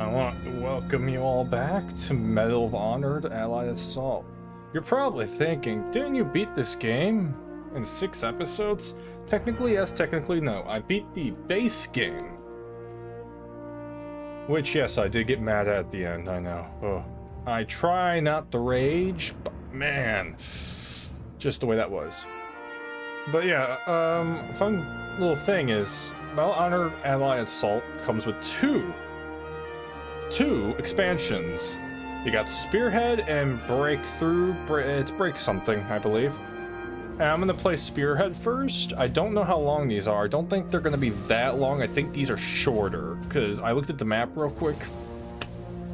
I want to welcome you all back to Medal of Honor Allied Assault. You're probably thinking, didn't you beat this game in six episodes? Technically yes, technically no. I beat the base game. Which, yes, I did get mad at the end, I know. Ugh. I try not to rage, but man, just the way that was. But yeah, um, fun little thing is, Medal of Honor Allied Assault comes with two, two expansions. You got Spearhead and Breakthrough, it's Break something, I believe. And I'm gonna play Spearhead first. I don't know how long these are. I don't think they're gonna be that long. I think these are shorter, because I looked at the map real quick.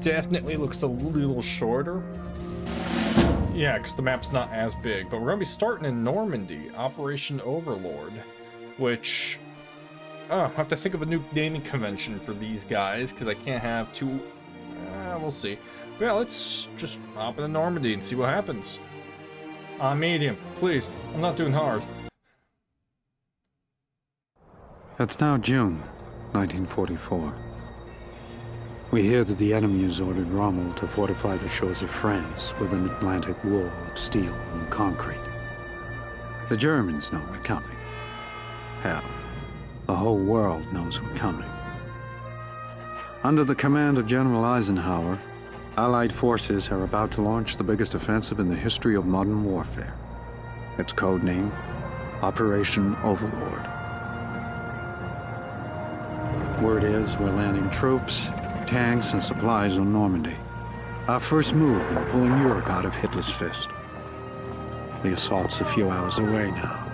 Definitely looks a little shorter. Yeah, because the map's not as big. But we're to be starting in Normandy, Operation Overlord, which... Oh, I have to think of a new naming convention for these guys, because I can't have two... Uh, we'll see. But yeah, let's just hop into Normandy and see what happens. On uh, medium, please. I'm not doing hard. It's now June, 1944. We hear that the enemy has ordered Rommel to fortify the shores of France with an Atlantic wall of steel and concrete. The Germans know we're coming. Hell, the whole world knows we're coming. Under the command of General Eisenhower, Allied forces are about to launch the biggest offensive in the history of modern warfare. Its code name, Operation Overlord. Word is we're landing troops, tanks, and supplies on Normandy. Our first move in pulling Europe out of Hitler's fist. The assault's a few hours away now.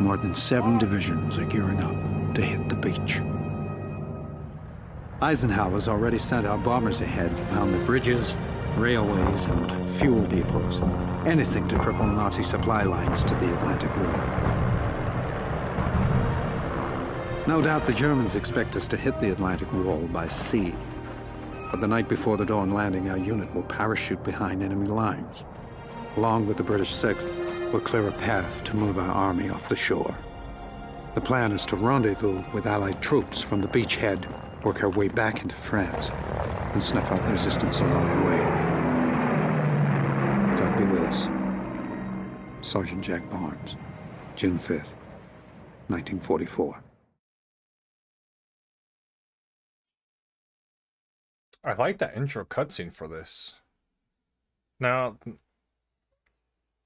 More than seven divisions are gearing up to hit the beach. Eisenhower's already sent our bombers ahead to pound the bridges, railways, and fuel depots. Anything to cripple Nazi supply lines to the Atlantic Wall. No doubt the Germans expect us to hit the Atlantic Wall by sea. But the night before the dawn landing, our unit will parachute behind enemy lines. Along with the British 6th, we'll clear a path to move our army off the shore. The plan is to rendezvous with Allied troops from the beachhead, work our way back into France, and snuff out resistance along the way. God be with us. Sergeant Jack Barnes, June 5th, 1944. I like that intro cutscene for this. Now,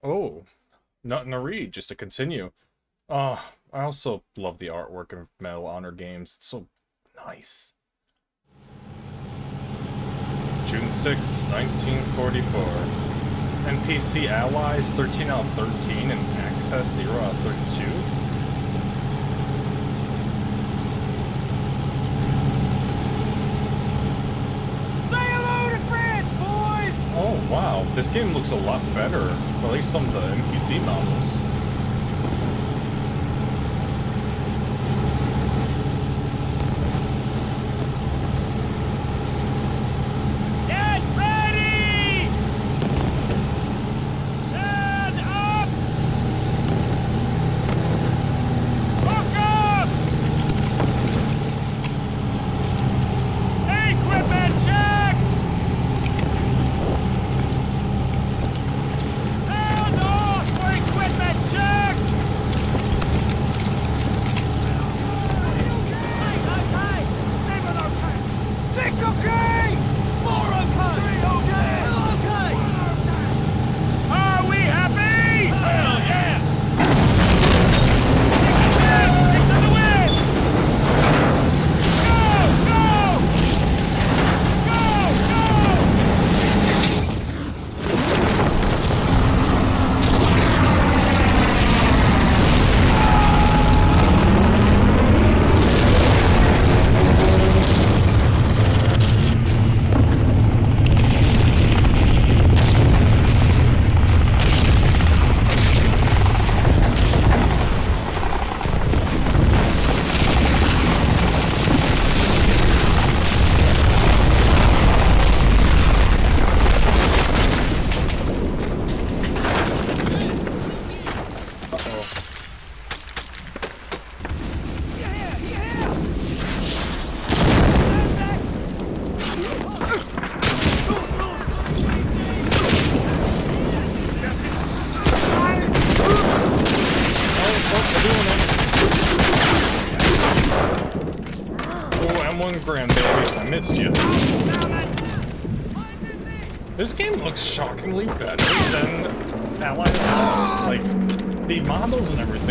oh, nothing to read, just to continue. Oh, I also love the artwork of Metal Honor games. It's so nice. June 6, 1944. NPC allies 13 out of 13 and Axis 0 out of 32. wow, this game looks a lot better, at least some of the NPC models.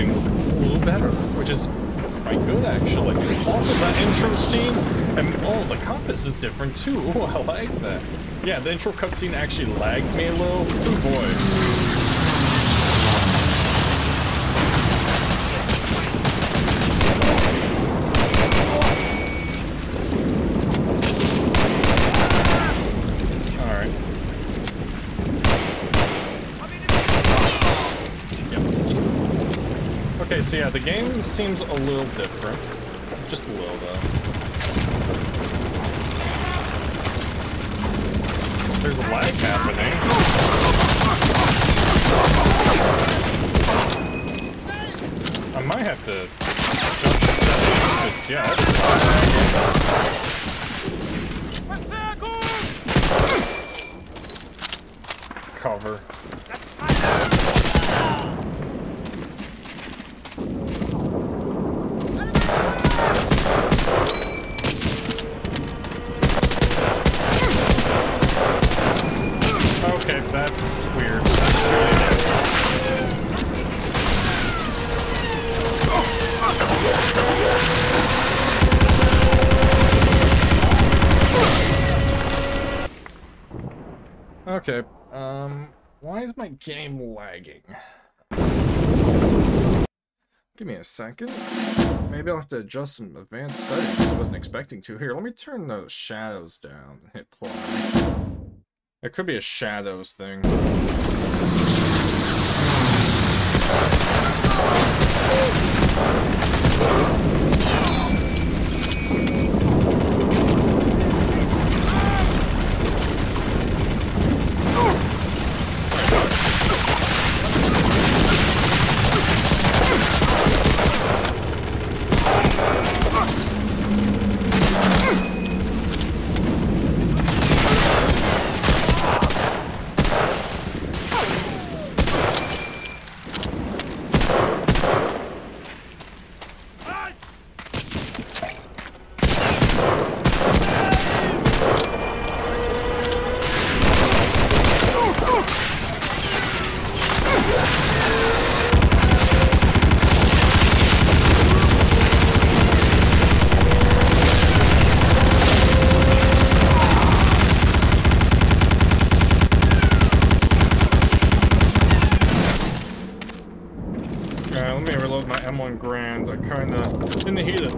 A little better, which is quite good, actually. Also, that intro scene, and oh, the compass is different, too. Ooh, I like that. Yeah, the intro cutscene actually lagged me a little. Oh, boy. So yeah, the game seems a little different. Just a little, though. There's a lag happening. I might have to adjust yeah. Cover. Okay, um, why is my game lagging? Give me a second. Maybe I'll have to adjust some advanced settings. I wasn't expecting to. Here, let me turn those shadows down and hit play. It could be a shadows thing.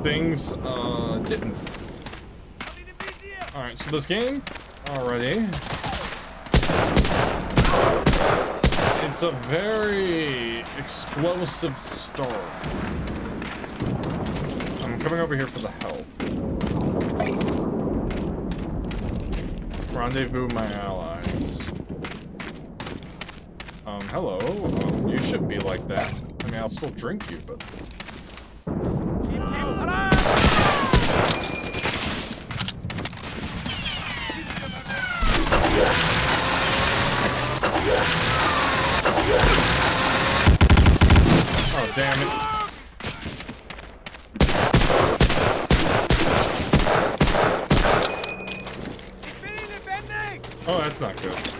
Things uh, didn't. Alright, so this game, already. It's a very explosive start. I'm coming over here for the help. Rendezvous my allies. Um, hello. Um, you shouldn't be like that. Mean, I'll still drink you, but... Oh, damn it. Oh, that's not good.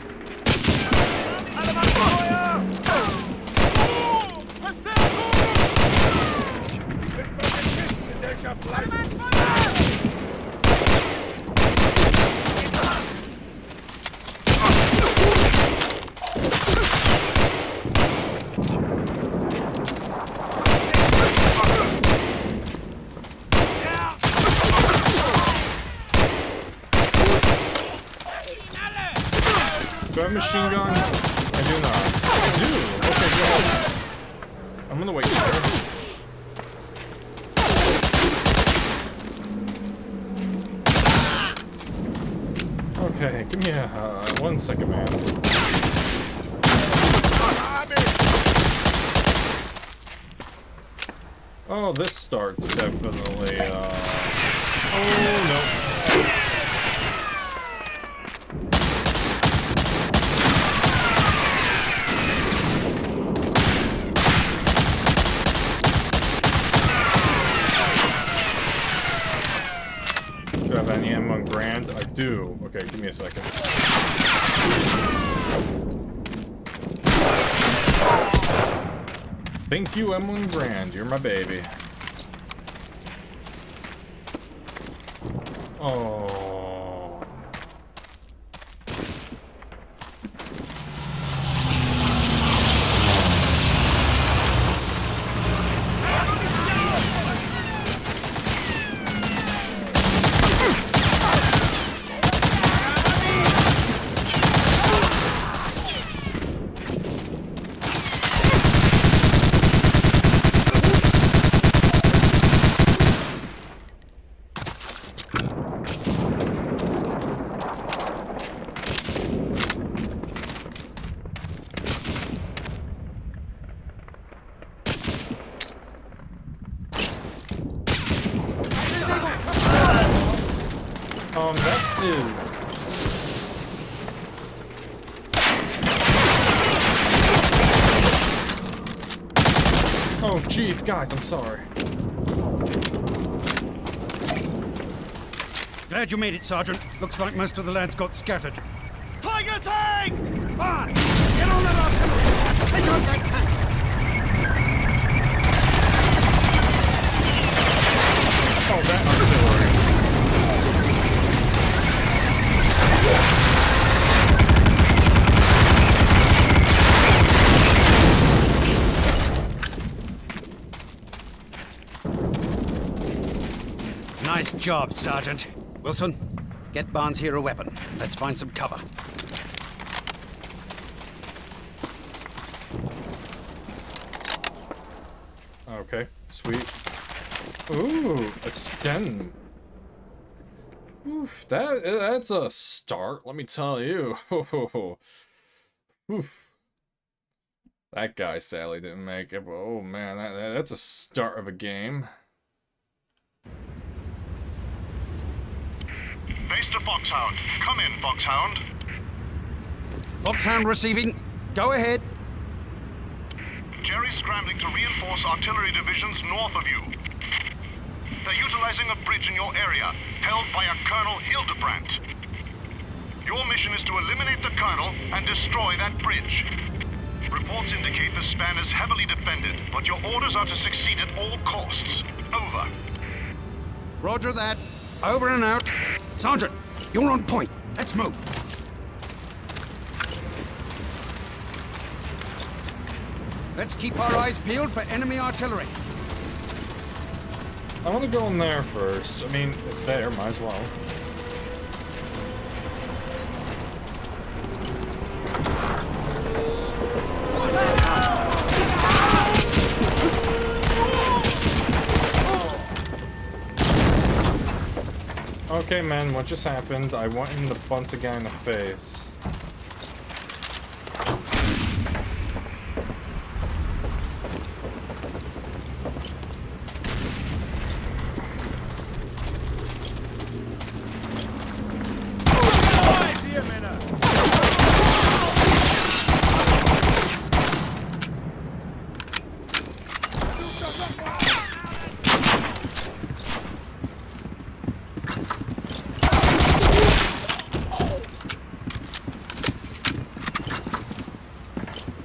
Machine gun? I do not. I do. Okay, good. I'm gonna wait here. Okay, give me a uh, one second, man. Oh, this starts definitely. Uh... Oh no. any ammo on Garand? I do. Okay, give me a second. Thank you, M1 Garand. You're my baby. Oh. Um, that is... Oh, jeez, guys, I'm sorry. Glad you made it, Sergeant. Looks like most of the lads got scattered. Tiger tank! On! Get on that artillery! Take out that tank! Oh, that artillery. Nice job, Sergeant. Wilson, get Barnes here a weapon. Let's find some cover. Okay, sweet. Ooh, a Sten. Oof, that that's a start, let me tell you. Oof. That guy sadly didn't make it, but oh man, that, that- that's a start of a game. Base to Foxhound. Come in, Foxhound. Foxhound receiving. Go ahead. Jerry's scrambling to reinforce artillery divisions north of you. They're utilizing a bridge in your area, held by a Colonel Hildebrandt. Your mission is to eliminate the Colonel and destroy that bridge. Reports indicate the span is heavily defended, but your orders are to succeed at all costs. Over. Roger that. Over and out. Sergeant, you're on point. Let's move. Let's keep our eyes peeled for enemy artillery. I want to go in there first. I mean, it's there, might as well. Okay, man, what just happened? I went in the bunce again in the face.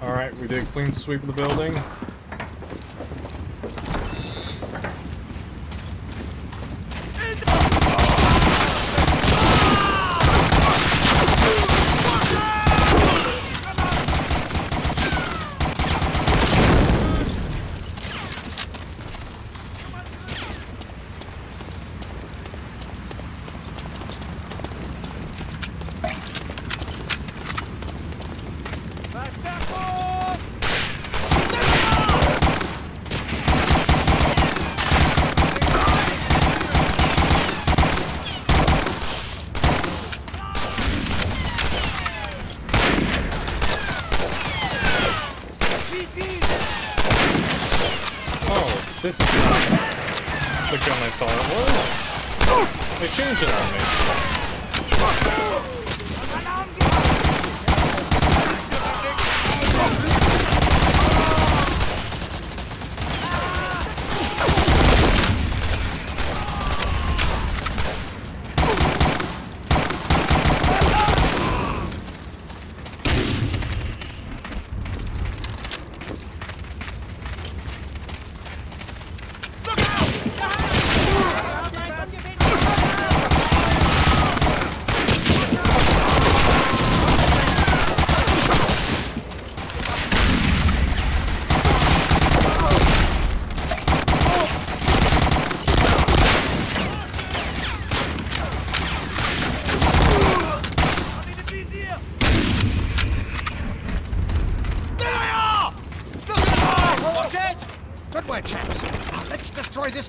Alright, we did a clean sweep of the building. Oh, this is not the gun I thought it was. They changed it on me.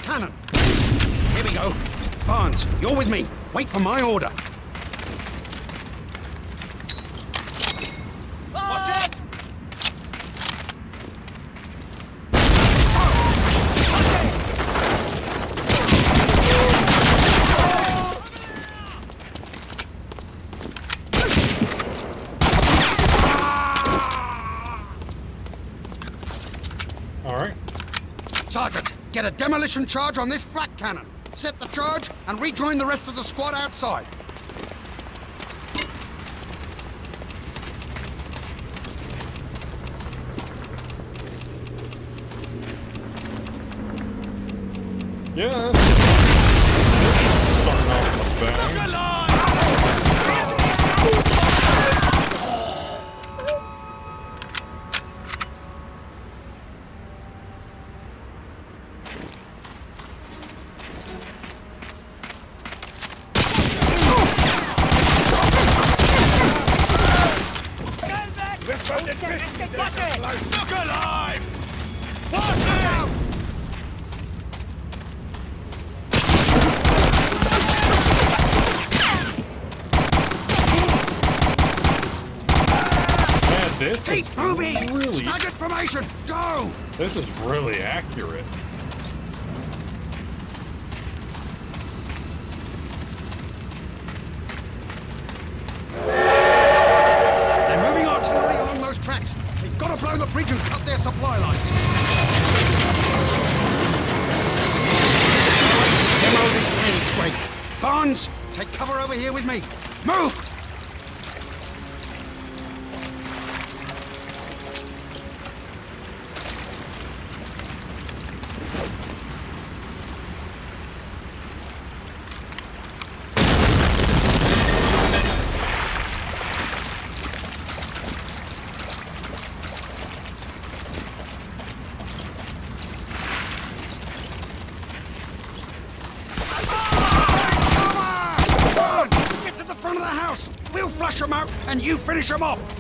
cannon. Here we go. Barnes, you're with me. Wait for my order. All right. Sergeant, get a demolition charge on this flak cannon. Set the charge and rejoin the rest of the squad outside. Yeah. That's, this one's starting off with a bang. Look alive! Watch out! Man, this Keep is moving! really Staggered formation, go! this is really accurate. They're moving artillery along those tracks. We've got to blow the bridge and cut their supply lines. Demo this drainage grate. Barnes, take cover over here with me. Move! Finish them off.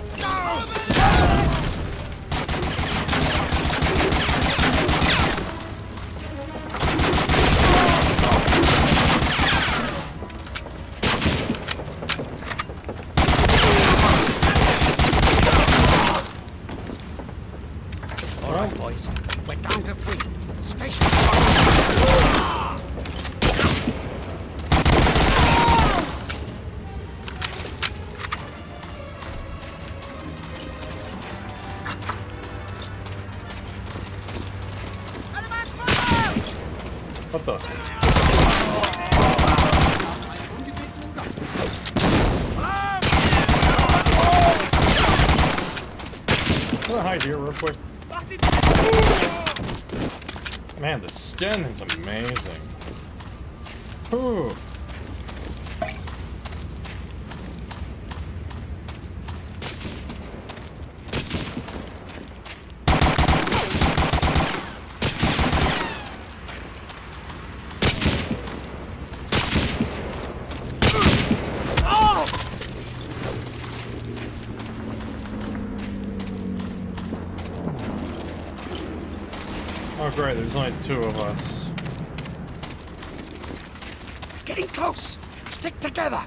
I'm gonna hide here real quick. Man, the skin is amazing. Ooh. Oh great, there's only two of us. Getting close. Stick together.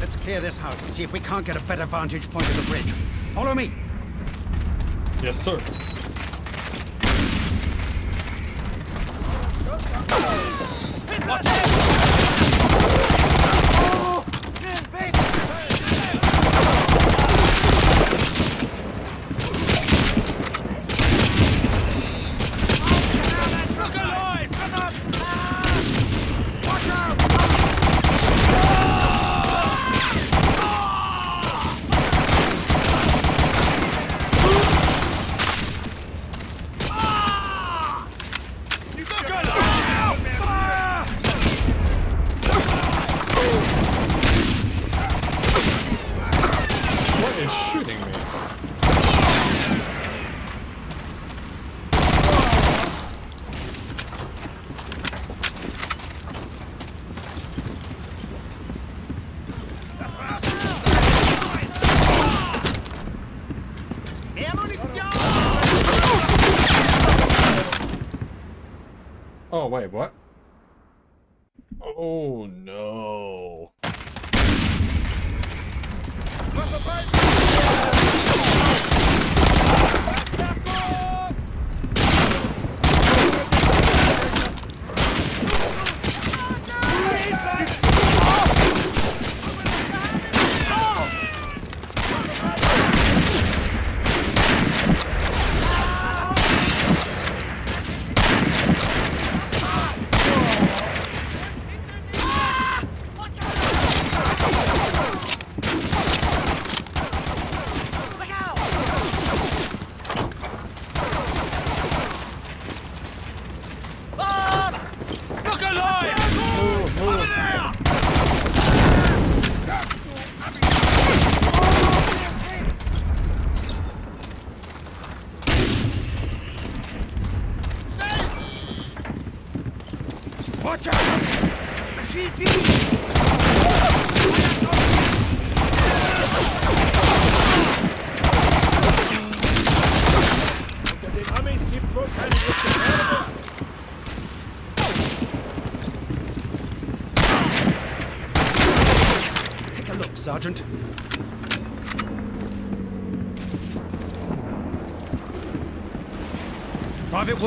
Let's clear this house and see if we can't get a better vantage point of the bridge. Follow me. Yes, sir.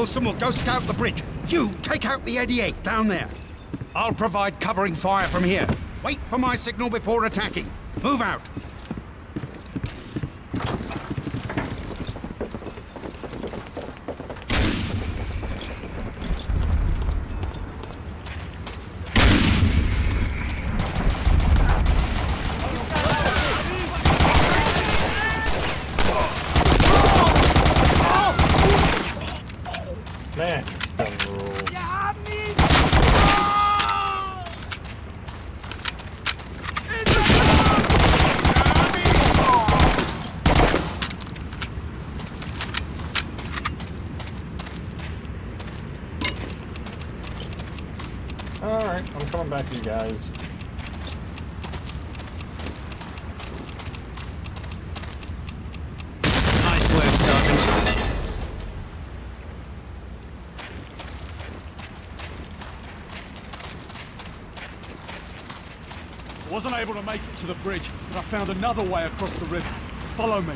Wilson will go scout the bridge. You take out the 88 down there. I'll provide covering fire from here. Wait for my signal before attacking. Move out. Man, it's done rules. Alright, I'm coming back to you guys. Nice work, Sergeant. Wasn't able to make it to the bridge, but I found another way across the river. Follow me.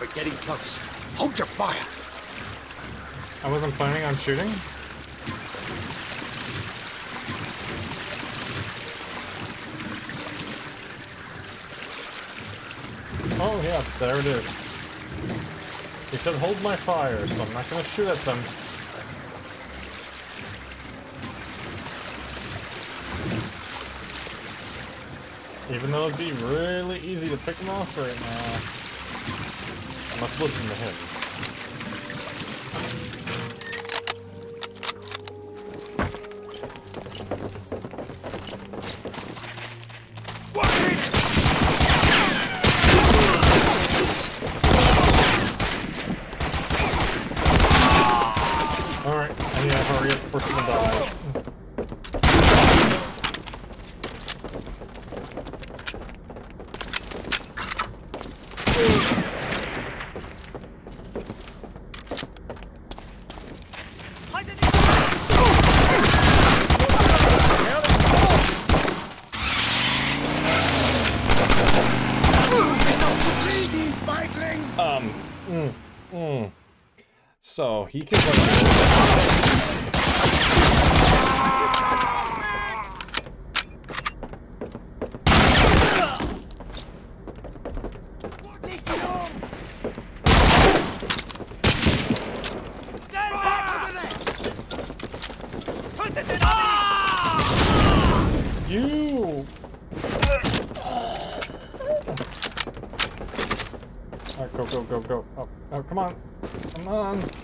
We're getting close. Hold your fire. I wasn't planning on shooting. Oh yeah, there it is. He said hold my fire, so I'm not gonna shoot at them. Even though it'd be really easy to pick them off right now. I must listen to him. He can You! Alright, go, go, go, go. Oh, oh, come on. Come on.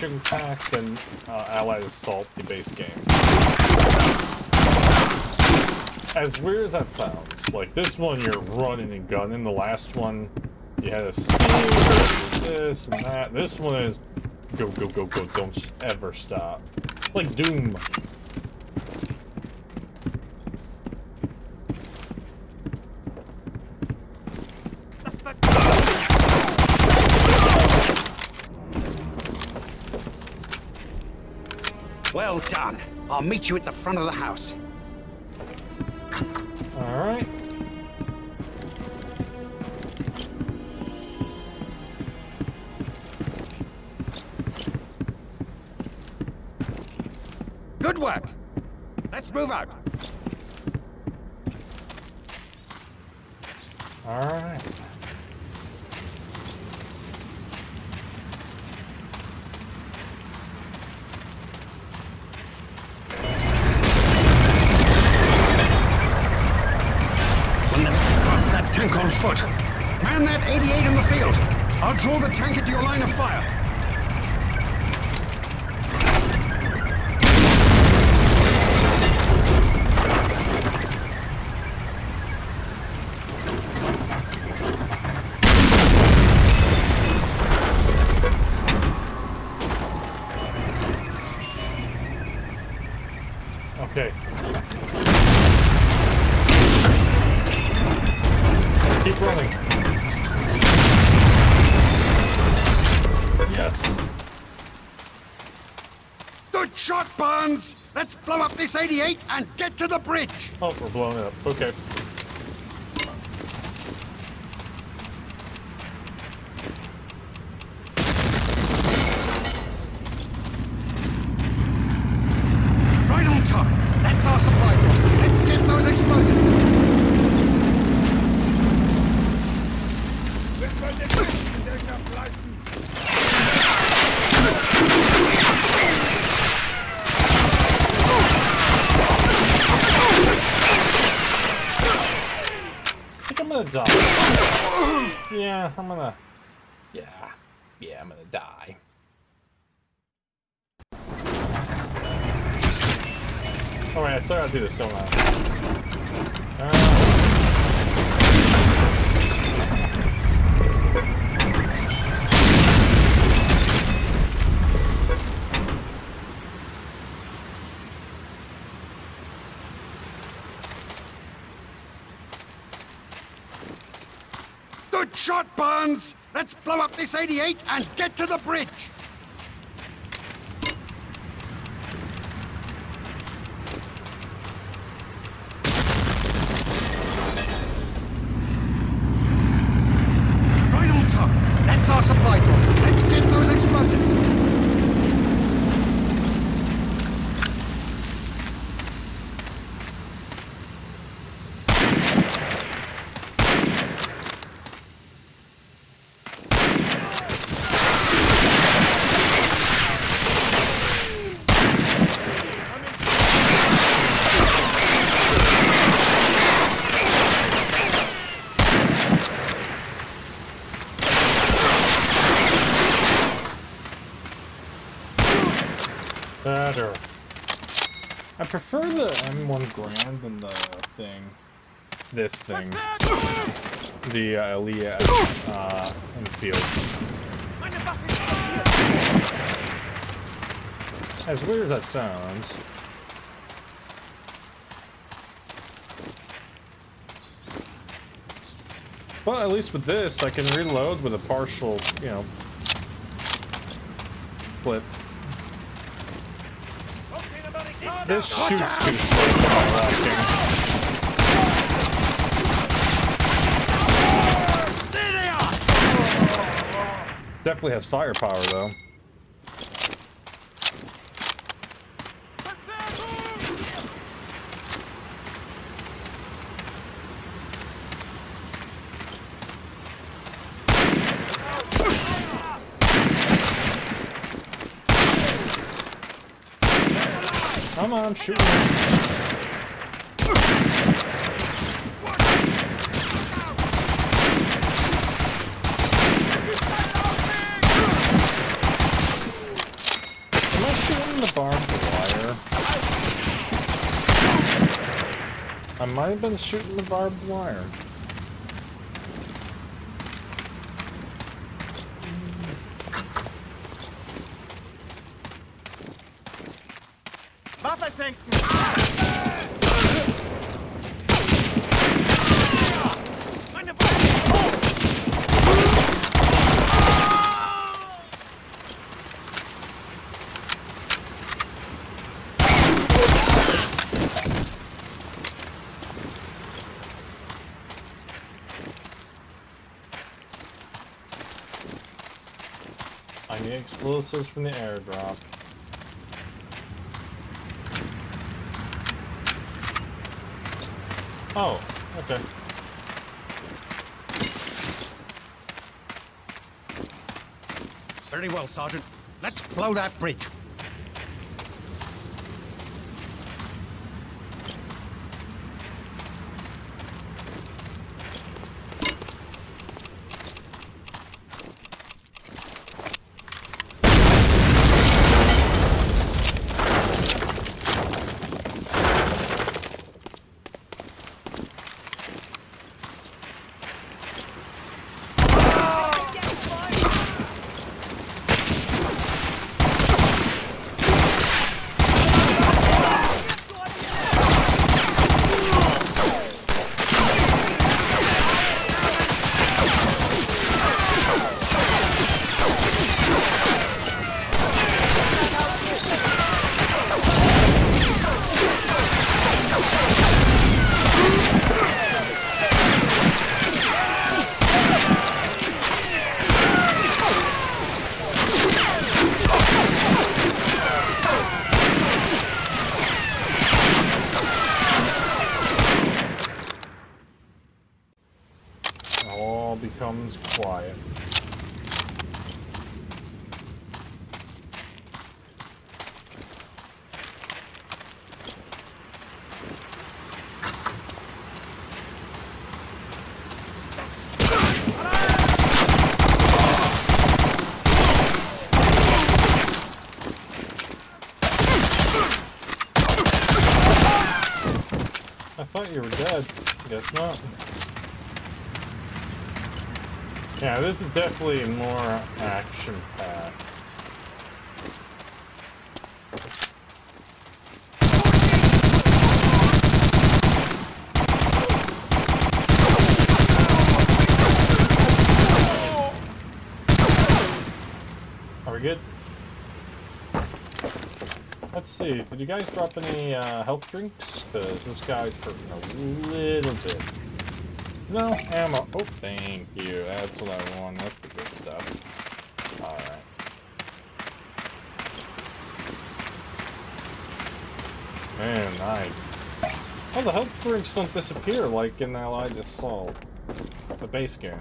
more action-packed than uh, Allied Assault, the base game. As weird as that sounds, like this one you're running and gunning, the last one you had a steal, this and that. This one is go, go, go, go, don't ever stop. It's like Doom. Well done. I'll meet you at the front of the house. Alright. Good work. Let's move out. Alright. We'll draw the tank into your line of fire. Blow 88 and get to the bridge. Oh, we're blowing it up. Okay. Right on time. That's our supply drop. Let's get those explosives. I think I'm gonna die. Yeah, I'm gonna. Yeah. Yeah, I'm gonna die. Do this, don't Good shot, Barnes. Let's blow up this 88 and get to the bridge. Right on time. That's our supply drop. Let's get those explosives. better. I prefer the M1 Garand than the thing. This thing. The uh, Elia uh, Enfield. As weird as that sounds. But at least with this, I can reload with a partial, you know, flip. This shoots too slow. Definitely has firepower though. Come on, wire? I might have been shooting the barbed wire. Waffe senken! Meine I need explosives from the airdrop. Oh, okay. Very well, Sergeant. Let's blow that bridge. All becomes quiet. I thought you were dead. Guess not. Yeah, this is definitely more action-packed. Are we good? Let's did you guys drop any uh, health drinks? Because this guy's hurting a little bit. No, ammo. Oh, thank you. That's what I want. That's the good stuff. Alright. Man, I... Oh, the health drinks don't disappear like in Allied Assault. The base game.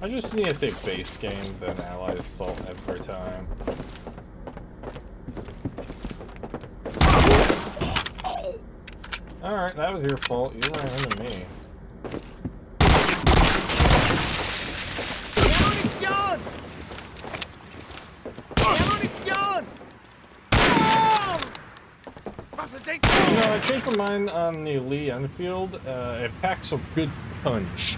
I just need to say base game than Allied Assault every time. Alright, that was your fault. You ran into me. Oh! You know, I changed my mind on the Lee Enfield. Uh, it packs a good punch.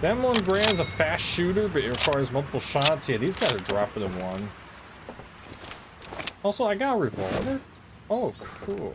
The M1 Garand's a fast shooter, but it requires multiple shots. Yeah, these guys are dropping in one. Also, I got a revolver. Oh, cool.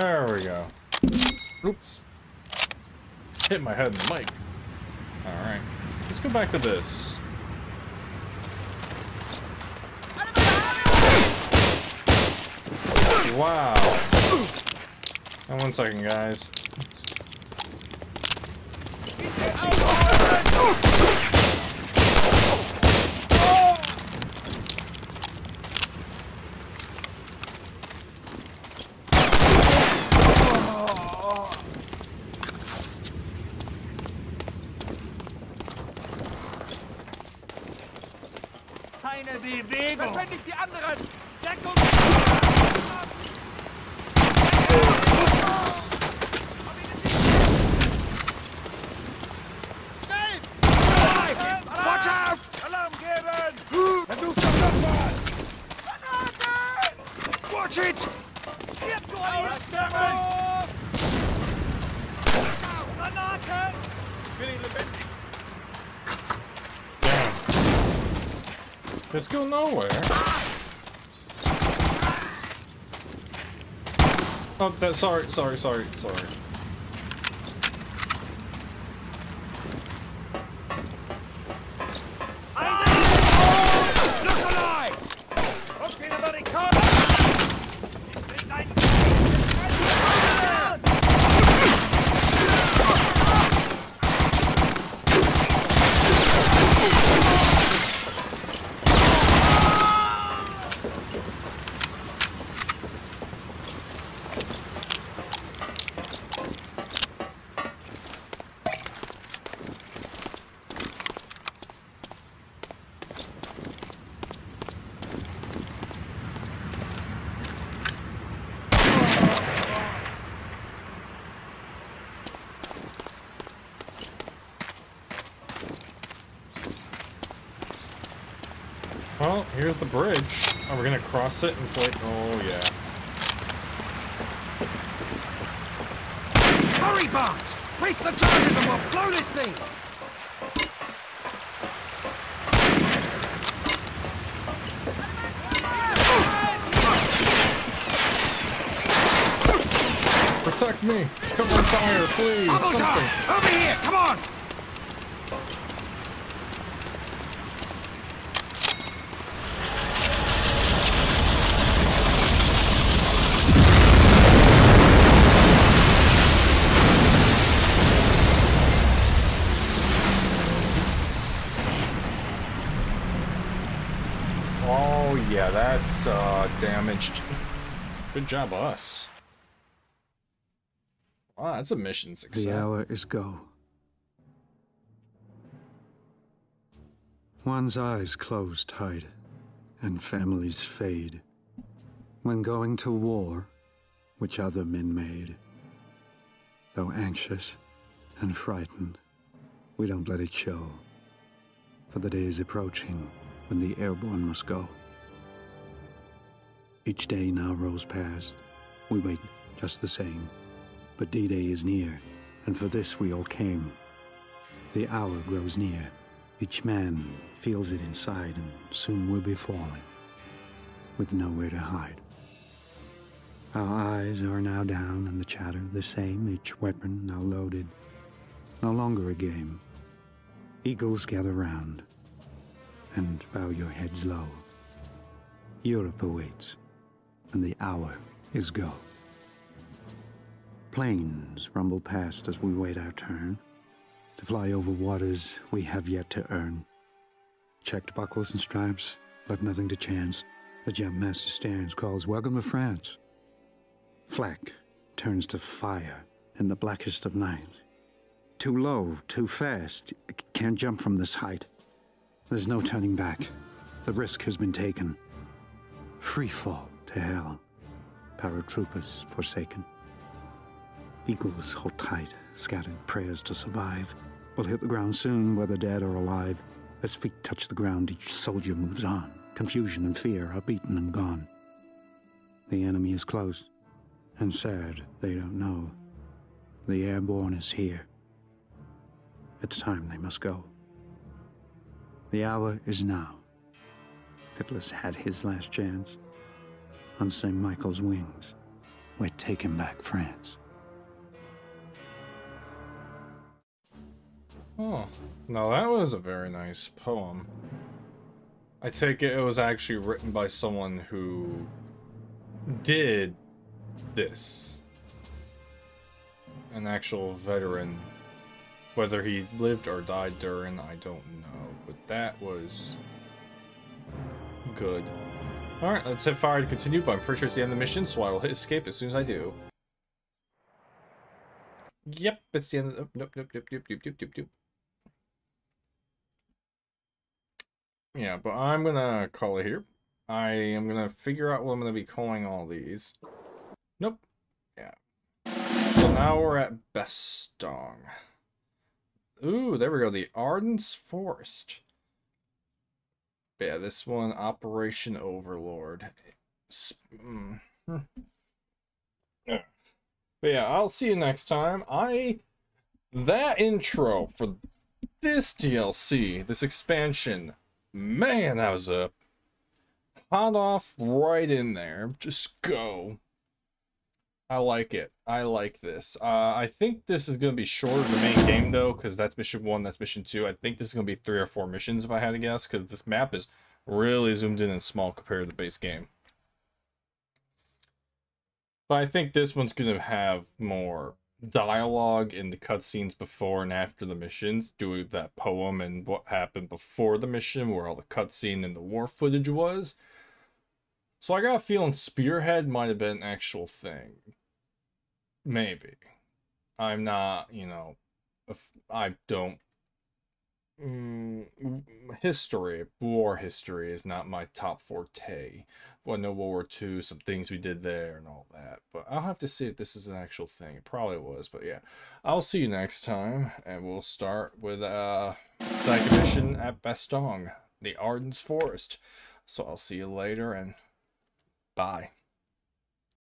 There we go. Oops. Hit my head in the mic. Alright. Let's go back to this. Wow. And one second, guys. Nowhere. Oh, that, sorry, sorry, sorry, sorry. Here's the bridge. Oh, Are we gonna cross it and play? Oh yeah. Hurry, Bart! Place the charges and we'll blow this thing! Protect me! Cover fire, please! Double Over here! Come on! Oh yeah, that's uh, damaged. Good job, us. Wow, that's a mission success. The hour is go. One's eyes close tight, and families fade. When going to war, which other men made. Though anxious and frightened, we don't let it show. For the day is approaching when the airborne must go. Each day now rolls past. We wait just the same. But D-Day is near, and for this we all came. The hour grows near. Each man feels it inside, and soon we'll be falling, with nowhere to hide. Our eyes are now down, and the chatter the same, each weapon now loaded. No longer a game. Eagles gather round, and bow your heads low. Europe awaits, and the hour is go. Planes rumble past as we wait our turn to fly over waters we have yet to earn. Checked buckles and stripes, left nothing to chance. The jump master stands, calls, Welcome to France. Flak turns to fire in the blackest of night. Too low, too fast, can't jump from this height. There's no turning back. The risk has been taken. Free fall to hell. Paratroopers forsaken. Eagles hold tight, scattered prayers to survive. Will hit the ground soon, whether dead or alive. As feet touch the ground, each soldier moves on. Confusion and fear are beaten and gone. The enemy is close. And sad they don't know. The airborne is here. It's time they must go. The hour is now. Hitler's had his last chance. On St. Michael's wings, we're taking back France. Oh, now that was a very nice poem. I take it it was actually written by someone who did this. An actual veteran. Whether he lived or died during, I don't know. But that was good. Alright, let's hit fire to continue, but I'm pretty sure it's the end of the mission, so I will hit escape as soon as I do. Yep, it's the end of the... Nope, nope, nope, nope, nope, nope, nope, nope. Yeah, but I'm gonna call it here. I am gonna figure out what I'm gonna be calling all these. Nope. Yeah. So now we're at Bastogne. Ooh, there we go. The Ardennes Forest. Yeah, this one, Operation Overlord. Mm. But yeah, I'll see you next time. I... That intro for this DLC, this expansion, man, that was a hot off right in there. Just go. I like it. I like this. Uh, I think this is going to be shorter the main game, though, because that's mission one, that's mission two. I think this is going to be three or four missions, if I had to guess, because this map is really zoomed in and small compared to the base game. But I think this one's going to have more dialogue in the cutscenes before and after the missions, doing that poem and what happened before the mission, where all the cutscene and the war footage was. So I got a feeling Spearhead might have been an actual thing. Maybe. I'm not, you know, I don't. Mm, history, war history is not my top forte. Well, no World War II, some things we did there and all that. But I'll have to see if this is an actual thing. It probably was, but yeah. I'll see you next time, and we'll start with uh, second mission at Bastogne, the Ardennes Forest. So I'll see you later, and Bye.